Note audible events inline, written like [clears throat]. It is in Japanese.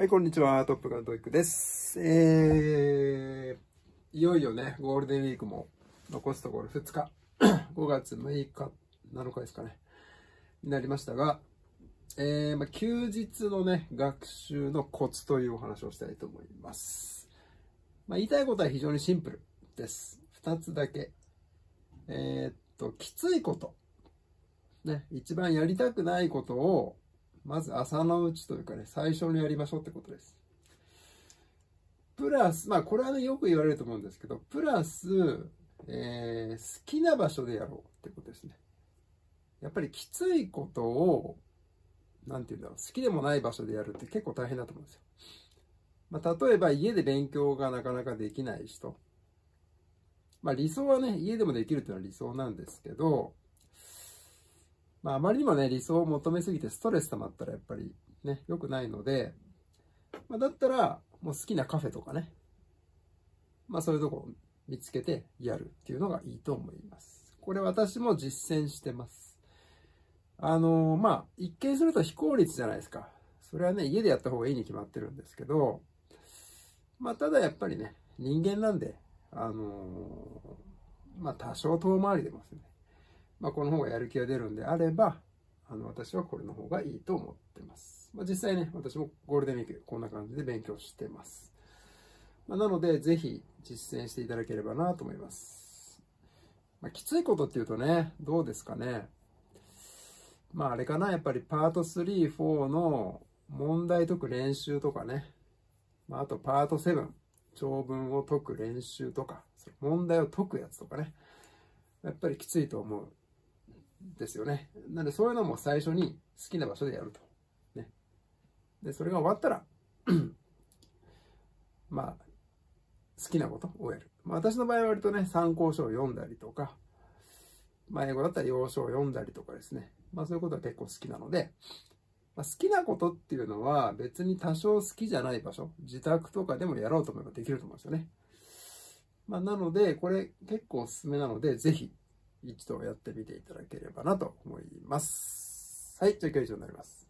はい、こんにちは。トップガントイックです。えー、いよいよね、ゴールデンウィークも残すところ2日、[coughs] 5月6日、7日ですかね、になりましたが、えー、まあ、休日のね、学習のコツというお話をしたいと思います。まあ、言いたいことは非常にシンプルです。2つだけ。えー、っと、きついこと。ね、一番やりたくないことをまず朝のうちというかね、最初にやりましょうってことです。プラス、まあこれはね、よく言われると思うんですけど、プラス、えー、好きな場所でやろうってことですね。やっぱりきついことを、なんて言うんだろう、好きでもない場所でやるって結構大変だと思うんですよ。まあ、例えば家で勉強がなかなかできない人。まあ理想はね、家でもできるっていうのは理想なんですけど、まあ、あまりにもね、理想を求めすぎてストレス溜まったらやっぱりね、良くないので、まあ、だったら、もう好きなカフェとかね、まあそういうとこを見つけてやるっていうのがいいと思います。これ私も実践してます。あのー、まあ、一見すると非効率じゃないですか。それはね、家でやった方がいいに決まってるんですけど、まあ、ただやっぱりね、人間なんで、あのー、まあ、多少遠回りでますね。まあ、この方がやる気が出るんであれば、あの、私はこれの方がいいと思ってます。まあ、実際ね、私もゴールデンウィークこんな感じで勉強してます。まあ、なので、ぜひ実践していただければなと思います。まあ、きついことっていうとね、どうですかね。まあ、あれかな、やっぱりパート3、4の問題解く練習とかね。まあ、あとパート7、長文を解く練習とか、問題を解くやつとかね。やっぱりきついと思うですよね。なのでそういうのも最初に好きな場所でやると。ね。で、それが終わったら [clears throat] まあ、好きなことをやる。まあ、私の場合は割とね、参考書を読んだりとか、まあ、英語だったら要所を読んだりとかですね。まあ、そういうことは結構好きなので、まあ、好きなことっていうのは別に多少好きじゃない場所、自宅とかでもやろうと思えばできると思うんですよね。まあ、なので、これ結構おすすめなので、ぜひ一度やってみていただければなと思います。はい、じゃあ今日以上になります。